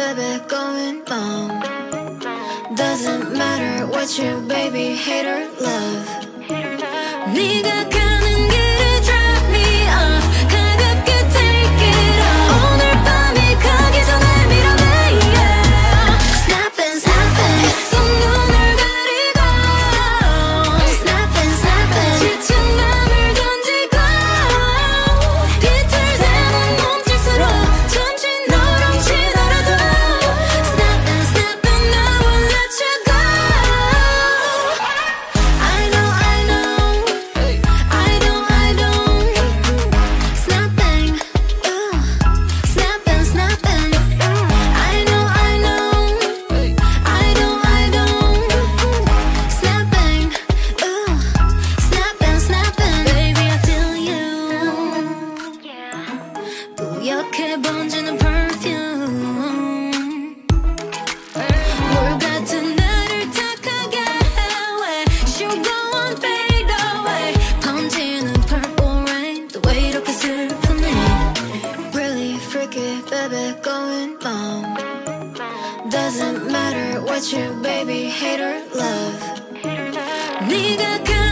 baby going long. Doesn't matter what you baby hate or love. 네가 going. Doesn't matter what you baby hate or love. 네가